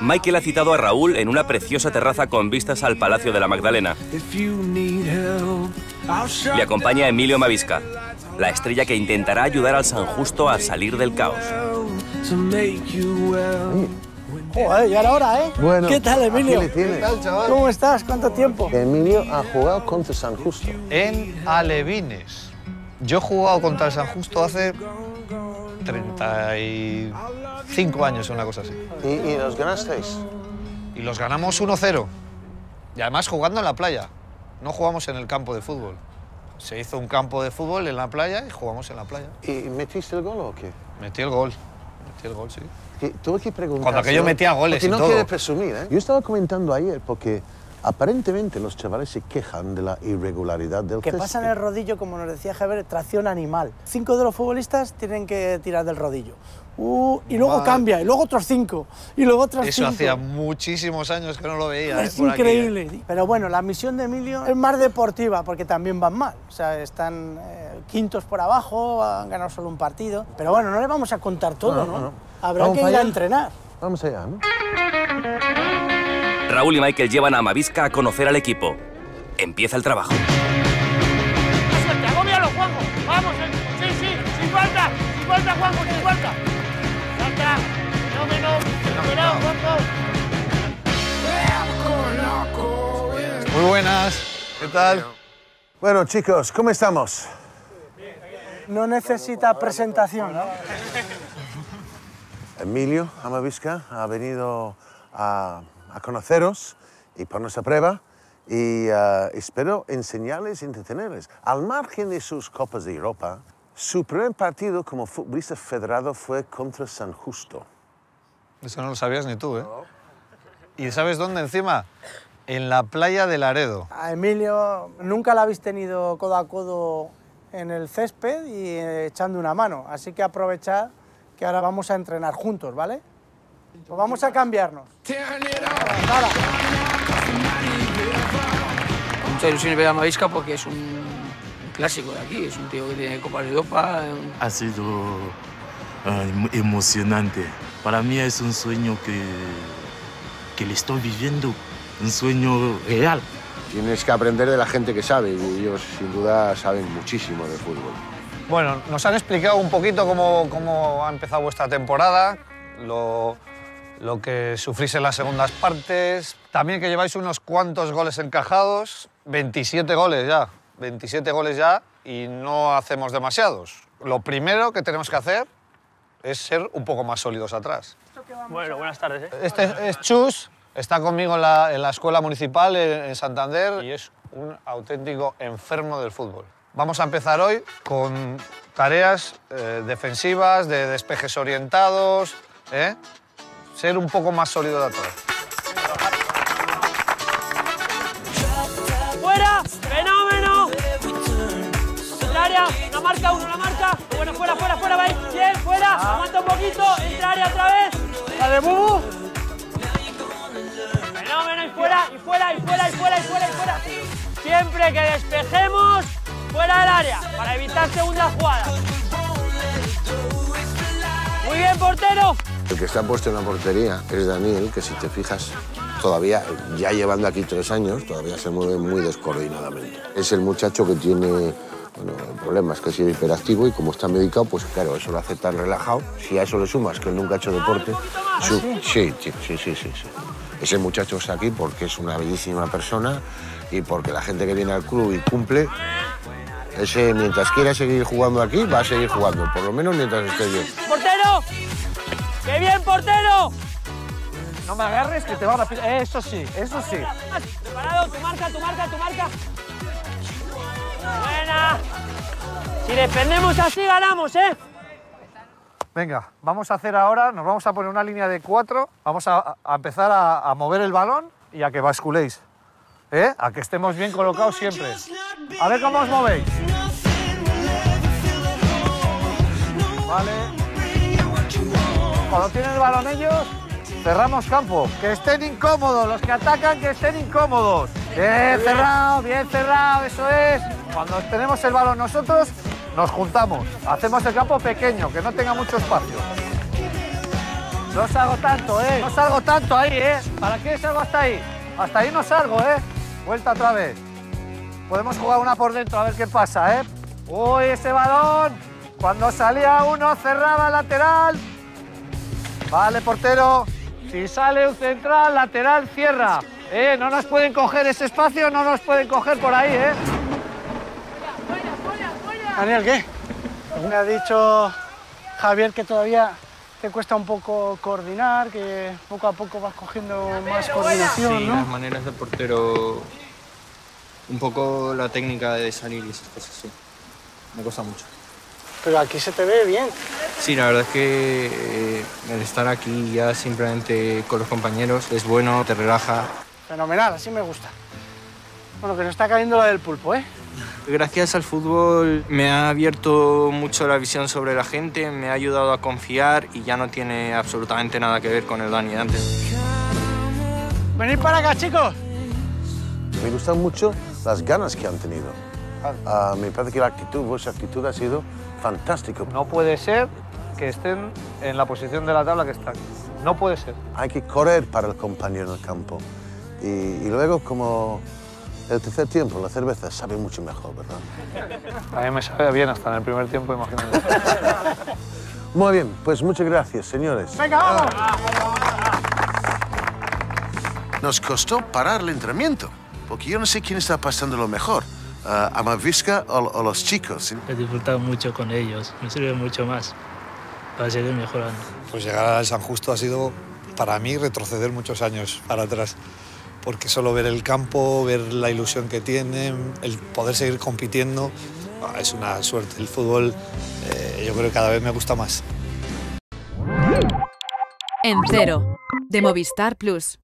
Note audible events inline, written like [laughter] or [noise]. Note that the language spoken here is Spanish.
Michael ha citado a Raúl en una preciosa terraza con vistas al Palacio de la Magdalena. Le acompaña Emilio Mavisca, la estrella que intentará ayudar al San Justo a salir del caos. Joder, ya era hora, ¿eh? Bueno, ¿Qué tal, Emilio? le. ¿Qué tal, chaval? ¿Cómo estás? ¿Cuánto tiempo? Emilio ha jugado contra San Justo. En Alevines. Yo he jugado contra el San Justo hace 35 años o una cosa así. ¿Y, y los ganasteis? Y los ganamos 1-0. Y además jugando en la playa. No jugamos en el campo de fútbol. Se hizo un campo de fútbol en la playa y jugamos en la playa. ¿Y metiste el gol o qué? Metí el gol. Metí el gol, sí. Que tuve que preguntar. Cuando aquello metía goles porque y no todo. quieres presumir, ¿eh? Yo estaba comentando ayer porque aparentemente los chavales se quejan de la irregularidad del Que césped. pasa en el rodillo, como nos decía Javier, tracción animal. Cinco de los futbolistas tienen que tirar del rodillo. Uh, y luego Vale. cambia, y luego otros cinco, y luego otros Eso cinco. hacía muchísimos años que no lo veía. Es ¿eh? por aquí, ¿eh? increíble. Pero bueno, la misión de Emilio es más deportiva, porque también van mal. O sea, están eh, quintos por abajo, han ganado solo un partido. Pero bueno, no le vamos a contar todo, No, ¿no? no, no. Habrá Vamos que ir para a allá. entrenar. Vamos allá, ¿no? Raúl y Michael llevan a Mavisca a conocer al equipo. Empieza el trabajo. ¡Suerte! ¡Agóbialo, Juanjo! ¡Vamos! ¡Sí, sí! ¡Sin falta! ¡Sin falta, Juanjo! ¡Sin falta! ¡Salta! ¡Fenómeno! ¡Cuidado, Juanjo! Muy buenas. ¿Qué tal? Bueno, chicos, ¿cómo estamos? No necesita presentación, ¿no? Emilio Amavisca ha venido a, a conoceros y ponernos a prueba y eh, espero enseñarles y entretenerles. Al margen de sus Copas de Europa, su primer partido como futbolista federado fue contra San Justo. Eso no lo sabías ni tú, ¿eh? ¿Y sabes dónde encima? En la playa de Laredo. A Emilio nunca la habéis tenido codo a codo en el césped y eh, echando una mano. Así que aprovechad que ahora vamos a entrenar juntos, ¿vale? Pues vamos a cambiarnos. Hala. Mucha ilusión ver a Mavisca porque es un, clásico de aquí, es un tío que tiene Copas de Europa. ha sido em- emocionante. Para mí es un sueño que, que le estoy viviendo, un sueño real. Tienes que aprender de la gente que sabe y ellos sin duda saben muchísimo de fútbol. Bueno, nos han explicado un poquito cómo, cómo ha empezado vuestra temporada, lo, lo que sufrís en las segundas partes, también que lleváis unos cuantos goles encajados, 27 goles ya, 27 goles ya y no hacemos demasiados. Lo primero que tenemos que hacer es ser un poco más sólidos atrás. Bueno, buenas tardes, ¿eh? Este es Chus, está conmigo en la, en la escuela municipal en, en Santander y es un auténtico enfermo del fútbol. Vamos a empezar hoy con tareas eh, defensivas, de despejes orientados, ¿eh? Ser un poco más sólido de atrás. ¡Fuera! ¡Fenómeno! El área, la marca uno, la marca. Bueno, fuera, fuera, fuera, va. Bien, fuera. Aguanta un poquito. Entra área otra vez. La de Bubu. Fenómeno y fuera, y fuera, y fuera, y fuera, y fuera, y fuera. Siempre que despejemos, fuera del área, para evitar segundas jugadas. Muy bien, portero. El que está puesto en la portería es Daniel, que si te fijas, todavía, ya llevando aquí tres años, todavía se mueve muy descoordinadamente. Es el muchacho que tiene bueno, problemas, que ha sido hiperactivo y como está medicado, pues claro, eso lo hace tan relajado. Si a eso le sumas que él nunca ha hecho deporte, su- sí, sí, sí, sí, sí, sí. Ese muchacho está aquí porque es una bellísima persona y porque la gente que viene al club y cumple, ese mientras quiera seguir jugando aquí, va a seguir jugando, por lo menos mientras esté yo. ¡Portero! ¡Qué bien, portero! No me agarres que te van a pillar. Eso sí, eso sí. Preparado, tu marca, tu marca, tu marca. Buena. Si defendemos así, ganamos, ¿eh? Venga, vamos a hacer ahora, nos vamos a poner una línea de cuatro, vamos a, a empezar a, a mover el balón y a que basculéis. ¿Eh? A que estemos bien colocados siempre. A ver cómo os movéis. Vale. Cuando tienen el balón ellos, cerramos campo. Que estén incómodos, los que atacan que estén incómodos. Bien cerrado, bien cerrado, eso es. Cuando tenemos el balón nosotros, nos juntamos. Hacemos el campo pequeño, que no tenga mucho espacio. No salgo tanto, ¿eh? No salgo tanto ahí, ¿eh? ¿Para qué salgo hasta ahí? Hasta ahí no salgo, ¿eh? Vuelta otra vez. Podemos jugar una por dentro a ver qué pasa, ¿eh? Uy, ese balón. Cuando salía uno cerraba lateral. Vale, portero. Si sale un central, lateral cierra. Eh, no nos pueden coger ese espacio, no nos pueden coger por ahí, ¿eh? Daniel, ¿qué? Me ha dicho Javier que todavía te cuesta un poco coordinar, que poco a poco vas cogiendo más coordinación, Sí, ¿no? las maneras del portero, un poco la técnica de salir y esas cosas, sí. Me cuesta mucho. Pero aquí se te ve bien. Sí, la verdad es que eh, el estar aquí ya simplemente con los compañeros es bueno, te relaja. Fenomenal, así me gusta. Bueno, que no está cayendo lo del pulpo, ¿eh? Gracias al fútbol me ha abierto mucho la visión sobre la gente, me ha ayudado a confiar y ya no tiene absolutamente nada que ver con el Dani de antes. Venid para acá, chicos. Me gustan mucho las ganas que han tenido. Ah, me parece que la actitud, vuestra actitud ha sido fantástica. No puede ser que estén en la posición de la tabla que están. No puede ser. Hay que correr para el compañero en el campo. Y, y luego, como el tercer tiempo, la cerveza sabe mucho mejor, ¿verdad? [laughs] A mí me sabe bien hasta en el primer tiempo, imagínate. [laughs] Muy bien, pues muchas gracias, señores. Venga, vamos. Nos costó parar el entrenamiento, porque yo no sé quién está pasando lo mejor, ah, Amavisca o, o los chicos. He disfrutado mucho con ellos, me sirve mucho más para seguir mejorando. Pues llegar al San Justo ha sido para mí retroceder muchos años para atrás. Porque solo ver el campo, ver la ilusión que tienen, el poder seguir compitiendo, ah, es una suerte. El fútbol eh, yo creo que cada vez me gusta más. En cero, de Movistar Plus.